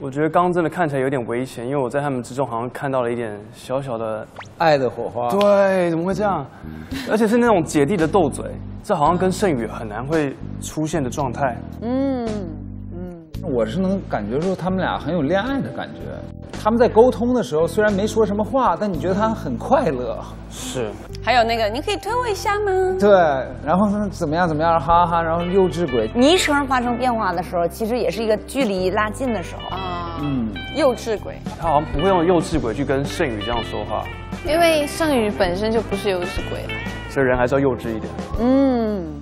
我觉得刚刚真的看起来有点危险，因为我在他们之中好像看到了一点小小的，爱的火花。对，怎么会这样？而且是那种姐弟的斗嘴，这好像跟盛宇很难会出现的状态。我是能感觉出他们俩很有恋爱的感觉。他们在沟通的时候，虽然没说什么话，但你觉得他很快乐。是，还有那个，你可以推我一下吗？对，然后呢，怎么样怎么样，哈哈哈，然后幼稚鬼。昵称发生变化的时候，其实也是一个距离拉近的时候。啊，嗯，幼稚鬼。他好像不会用幼稚鬼去跟盛宇这样说话，因为盛宇本身就不是幼稚鬼了。所以人还是要幼稚一点。嗯，跟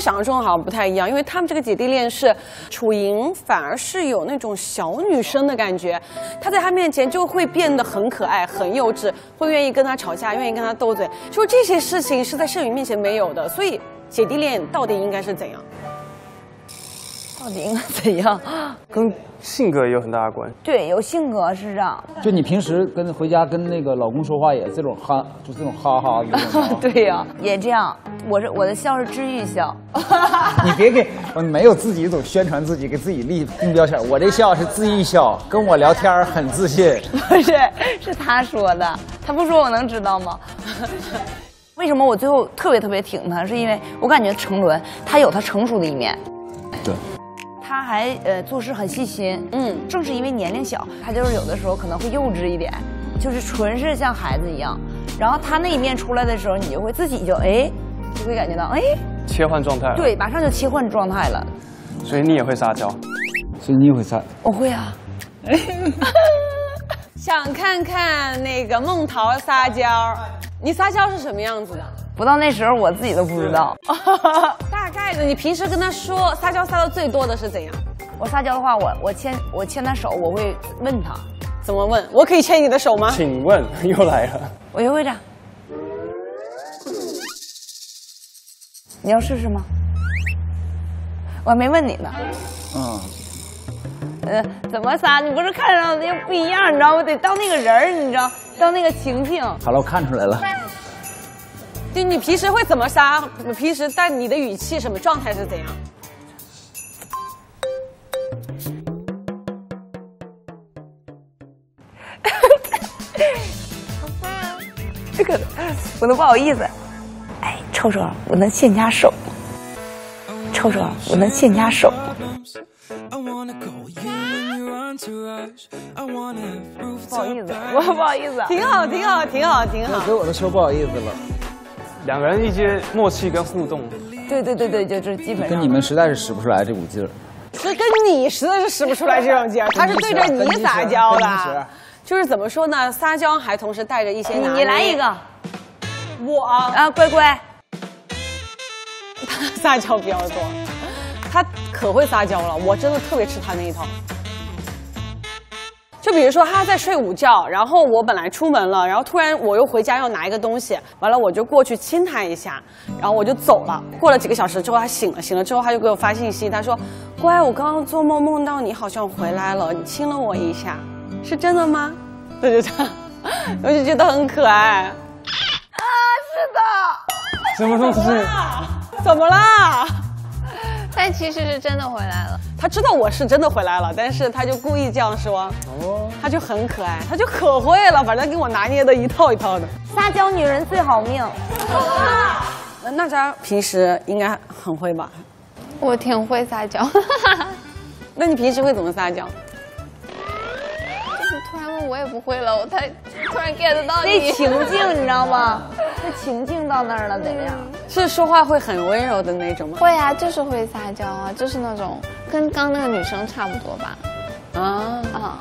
想象中好像不太一样，因为他们这个姐弟恋是楚莹反而是有那种小女生的感觉，她在他面前就会变得很可爱、很幼稚，会愿意跟他吵架，愿意跟他斗嘴，就这些事情是在盛宇面前没有的，所以姐弟恋到底应该是怎样？到底应该怎样？跟性格也有很大的关系。对，有性格是这样。就你平时跟回家跟那个老公说话也这种哈，就这种哈哈的。对呀、也这样。我是我的笑是治愈笑，你别给我没有自己总宣传自己，给自己立定标签。我这笑是治愈笑，跟我聊天很自信。不是，是他说的。他不说我能知道吗？为什么我最后特别特别挺他？是因为我感觉成伦他有他成熟的一面，对，他还呃做事很细心。嗯，正是因为年龄小，他就是有的时候可能会幼稚一点，就是纯是像孩子一样。然后他那一面出来的时候，你就会自己就哎，就会感觉到哎，切换状态，，对，马上就切换状态了。所以你也会撒娇。所以你也会撒。我会啊，想看看那个梦桃撒娇，你撒娇是什么样子的？不到那时候我自己都不知道。大概的，你平时跟他说撒娇撒的最多的是怎样？我撒娇的话，我我牵我牵他手，我会问他，怎么问？我可以牵你的手吗？请问 又来了，我又会这样。你要试试吗？我还没问你呢。嗯，呃，怎么撒？你不是看上的又不一样，你知道吗？得到那个人儿，你知道，到那个情境。好了，我看出来了。就你平时会怎么杀？你平时但你的语气什么状态是怎样？这个我都不好意思。哎，臭臭，我能牵你家手吗？臭臭，我能牵你家手不好意思.我不好意思。挺好，挺好，挺好，挺好给。我都说不好意思了，两个人一些默契跟互动，对对对对，就是基本上。跟你们实在是使不出来这股劲儿。是跟你实在是使不出来这种劲儿，他是对着你撒娇的。就是怎么说呢？撒娇还同时带着一些你你来一个，我啊，乖乖，他 撒娇比较多，他可会撒娇了，我真的特别吃他那一套。就比如说他在睡午觉，然后我本来出门了，然后突然我又回家要拿一个东西，完了我就过去亲他一下，然后我就走了。过了几个小时之后，他醒了，醒了之后他就给我发信息，他说：“乖，我刚刚做梦梦到你好像回来了，你亲了我一下，是真的吗？” 对就这样，我就觉得很可爱。啊，是的什么东西？怎么啦？但其实是真的回来了。他知道我是真的回来了，但是他就故意这样说，哦他就很可爱，他就可会了，反正给我拿捏的一套一套的。撒娇女人最好命。那娜扎平时应该很会吧？我挺会撒娇，那你平时会怎么撒娇？你突然问我也不会了，我太突然 get 到那。情境你知道吗？那情境到那儿了，怎么样？是说话会很温柔的那种吗？会啊，就是会撒娇啊，就是那种跟刚那个女生差不多吧。啊，啊，